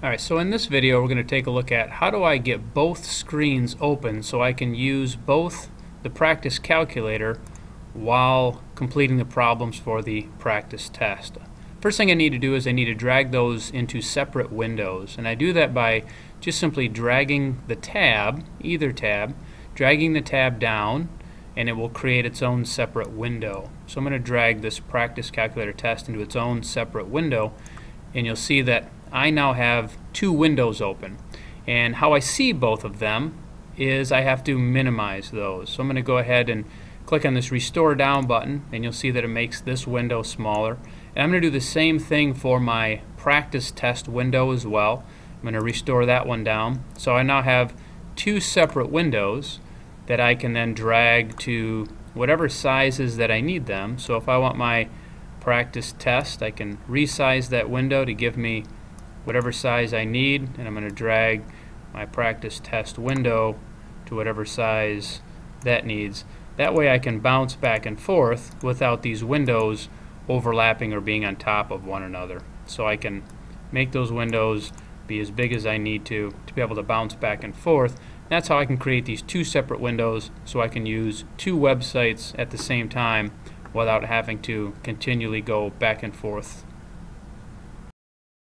Alright, so in this video we're going to take a look at how do I get both screens open so I can use both the practice calculator while completing the problems for the practice test. First thing I need to do is I need to drag those into separate windows and I do that by just simply dragging the tab, either tab, dragging the tab down and it will create its own separate window. So I'm going to drag this practice calculator test into its own separate window and you'll see that I now have two windows open. And how I see both of them is I have to minimize those. So I'm going to go ahead and click on this restore down button and you'll see that it makes this window smaller. And I'm going to do the same thing for my practice test window as well. I'm going to restore that one down. So I now have two separate windows that I can then drag to whatever sizes that I need them. So if I want my practice test, I can resize that window to give me whatever size I need and I'm going to drag my practice test window to whatever size that needs. That way I can bounce back and forth without these windows overlapping or being on top of one another. So I can make those windows be as big as I need to to be able to bounce back and forth. That's how I can create these two separate windows so I can use two websites at the same time without having to continually go back and forth